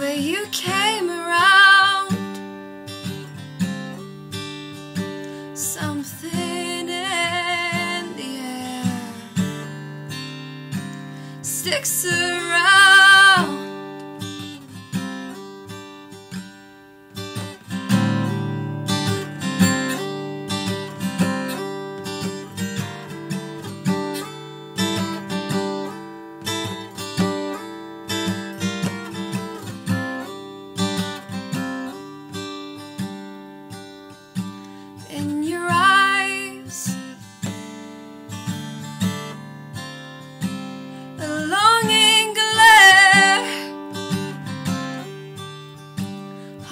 day you came around. Something in the air sticks around.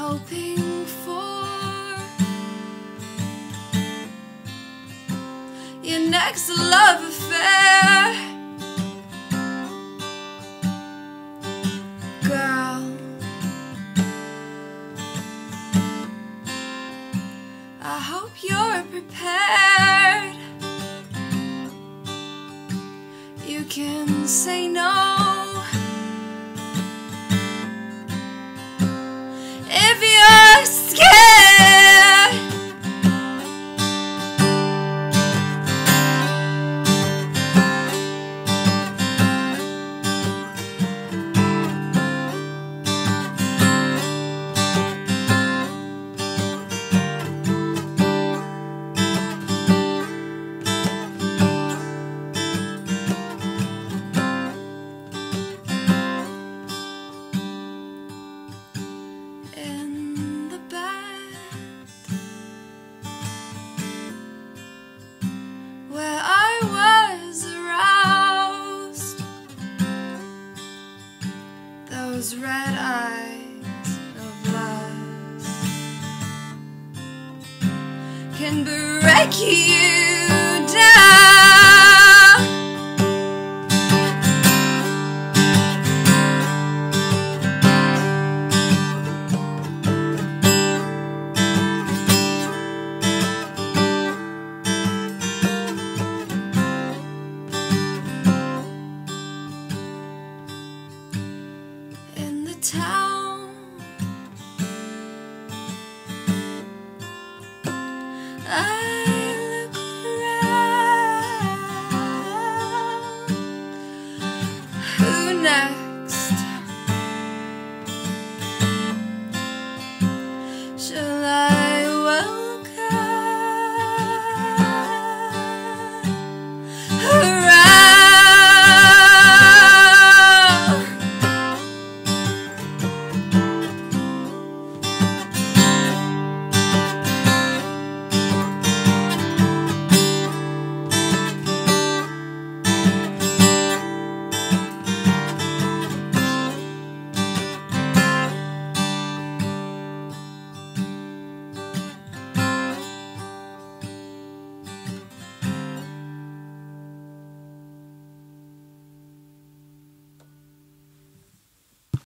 Hoping for your next love affair. Red of lust can break you.